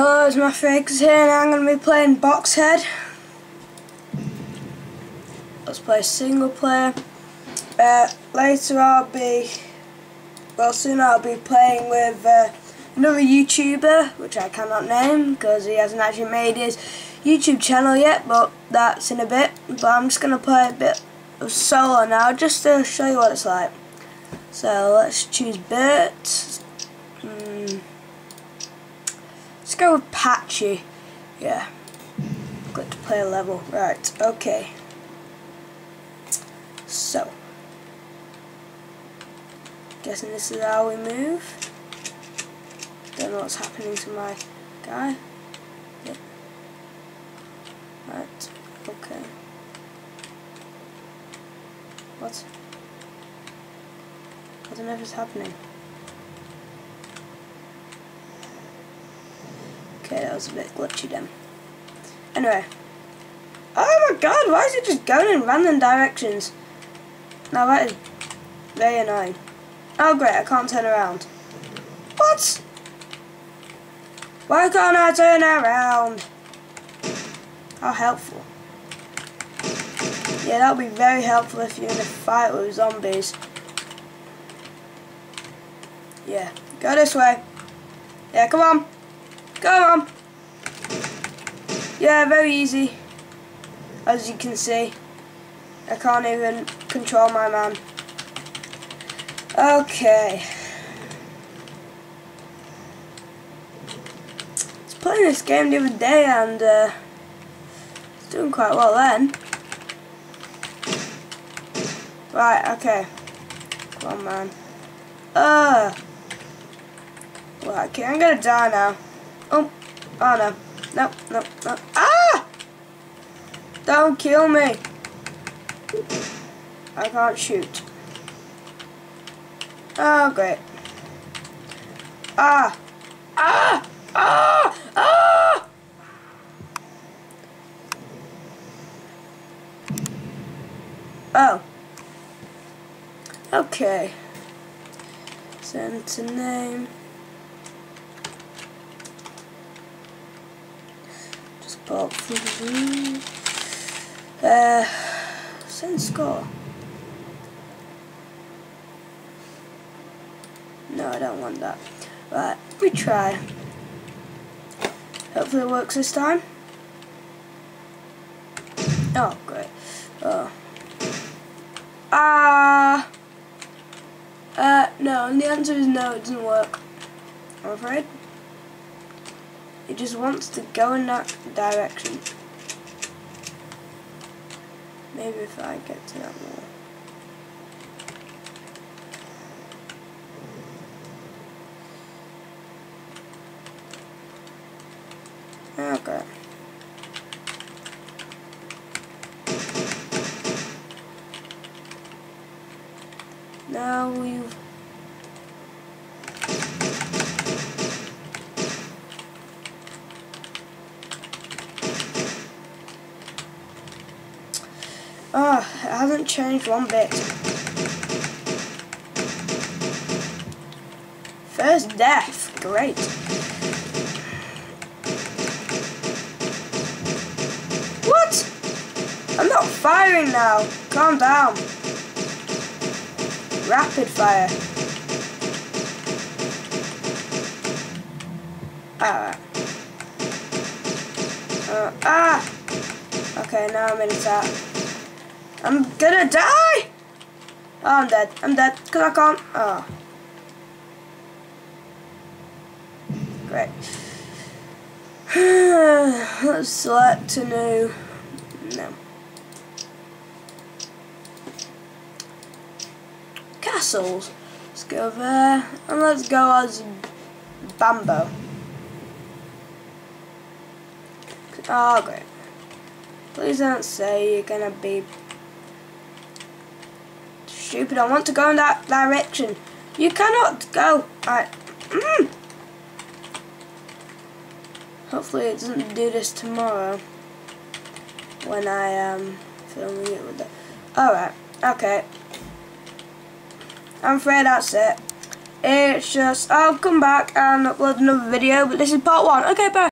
Hello, it's Matt Akers here and I'm going to be playing Boxhead. Let's play single player. Uh, later I'll be, well soon I'll be playing with uh, another YouTuber, which I cannot name because he hasn't actually made his YouTube channel yet, but that's in a bit. But I'm just going to play a bit of solo now, just to show you what it's like. So let's choose Bert. Mm. Go with Patchy. Yeah. Click to play a level. Right, okay. So. Guessing this is how we move. Don't know what's happening to my guy. Yeah. Right, okay. What? I don't know if it's happening. Okay, that was a bit glitchy then. Anyway. Oh my god, why is it just going in random directions? Now that is very annoying. Oh great, I can't turn around. What? Why can't I turn around? How helpful. Yeah, that would be very helpful if you're in a fight with zombies. Yeah, go this way. Yeah, come on. Come on. Yeah, very easy. As you can see. I can't even control my man. Okay. I was playing this game the other day and uh, it's doing quite well then. Right, okay. Come on, man. Uh. Well, okay, I'm gonna die now. Oh, oh no. No, no, no. Ah! Don't kill me. I can't shoot. Oh, great. Ah! Ah! Ah! Ah! Oh. Okay. Send to name. Uh, send score. No, I don't want that. Right, we try. Hopefully it works this time. Oh, great. Oh. Ah! Uh, no, and the answer is no, it doesn't work. I'm afraid. It just wants to go in that direction. Maybe if I get to that wall. Ah, okay. Now we oh, it hasn't changed one bit. First death, great. What? I'm not firing now. Calm down. Rapid fire. Alright. Uh, ah! Okay, now I'm in attack. I'm gonna die! Oh, I'm dead. I'm dead. Because I can't. Oh. Great. Let's select a new. No. Castles. Let's go there. And let's go as Bambo. Oh, great. Please don't say you're gonna be stupid. I want to go in that direction. You cannot go. I. Mm. Hopefully it doesn't do this tomorrow. When I am um, filming it with it. Alright. Okay. I'm afraid that's it. It's just, I'll come back and upload another video, but this is part one. Okay, bye.